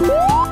Woo!